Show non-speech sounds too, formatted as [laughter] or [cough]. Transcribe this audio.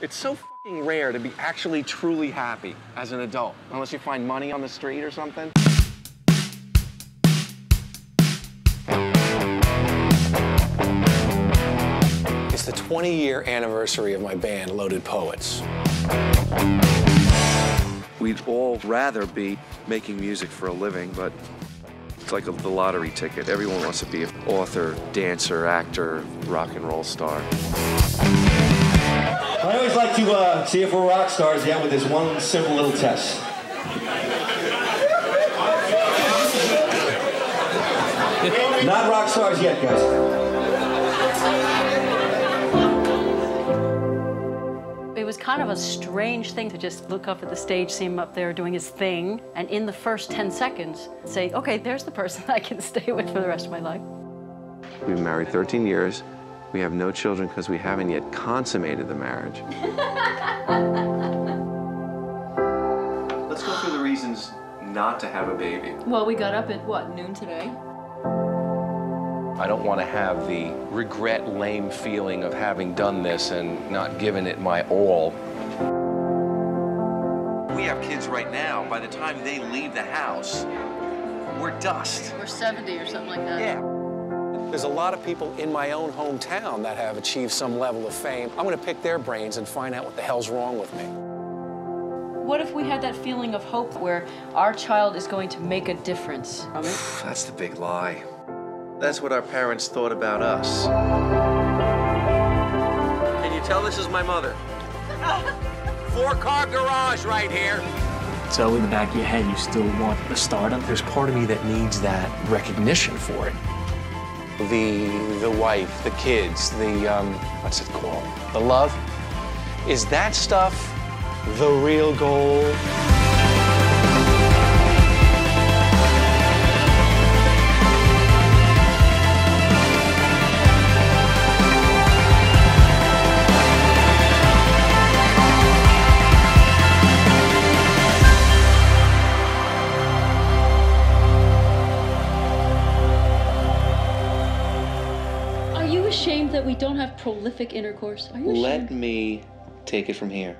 It's so fucking rare to be actually truly happy as an adult, unless you find money on the street or something. It's the 20 year anniversary of my band, Loaded Poets. We'd all rather be making music for a living, but it's like a, the lottery ticket. Everyone wants to be an author, dancer, actor, rock and roll star. I always like to uh, see if we're rock stars yet with this one simple little test. Not rock stars yet, guys. It was kind of a strange thing to just look up at the stage, see him up there doing his thing, and in the first 10 seconds say, okay, there's the person [laughs] I can stay with for the rest of my life. We've been married 13 years. We have no children because we haven't yet consummated the marriage. [laughs] Let's go through the reasons not to have a baby. Well, we got up at what, noon today? I don't want to have the regret, lame feeling of having done this and not given it my all. We have kids right now. By the time they leave the house, we're dust. We're 70 or something like that. Yeah. There's a lot of people in my own hometown that have achieved some level of fame. I'm going to pick their brains and find out what the hell's wrong with me. What if we had that feeling of hope where our child is going to make a difference from it? That's the big lie. That's what our parents thought about us. Can you tell this is my mother? Four car garage right here. So in the back of your head, you still want the stardom. There's part of me that needs that recognition for it. The, the wife, the kids, the, um, what's it called? The love? Is that stuff the real goal? Ashamed that we don't have prolific intercourse? Are you Let me take it from here.